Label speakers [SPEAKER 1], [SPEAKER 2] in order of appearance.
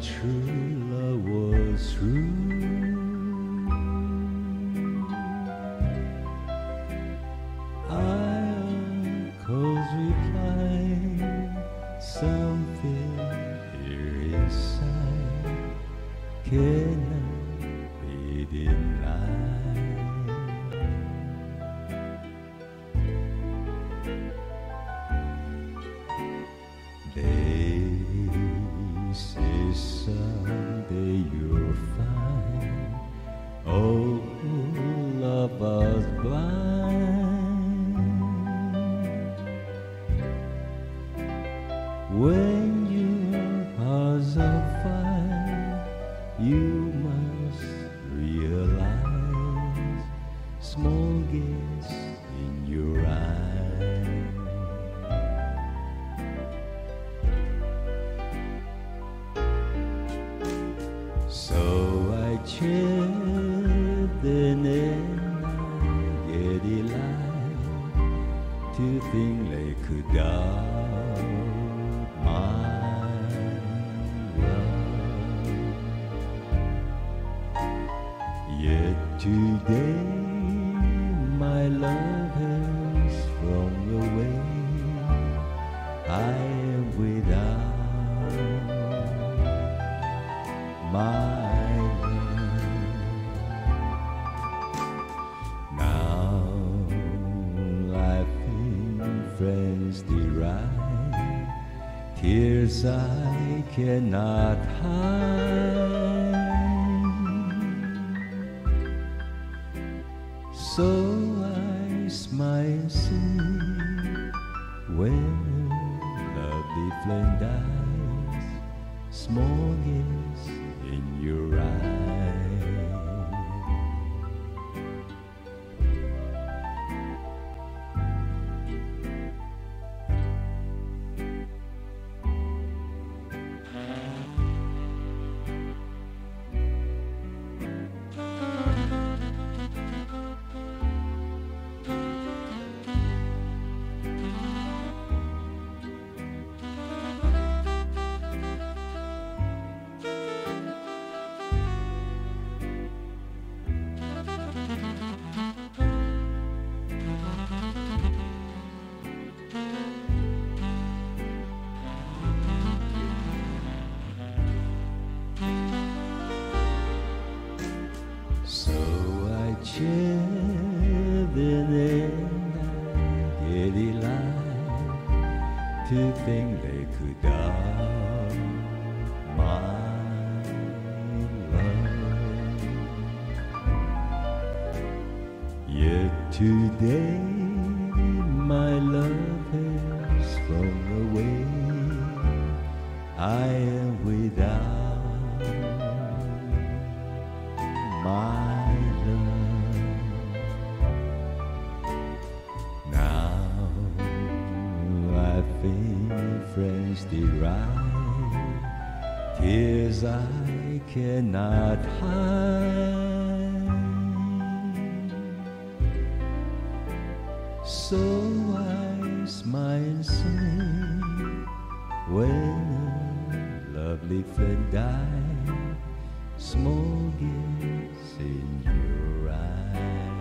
[SPEAKER 1] true love was true. Reply something here inside cannot be denied. When your heart's on fire, you to think they could doubt my love. Yet today my love friends deride tears I cannot hide. So I smile sing when lovely flame dies. Small gaze Chipped in get to think they could doubt my love. Yet today my love has flown away. I am without my friends deride tears I cannot hide. So I smile and sing when a lovely friend died. Small gaze in your eyes.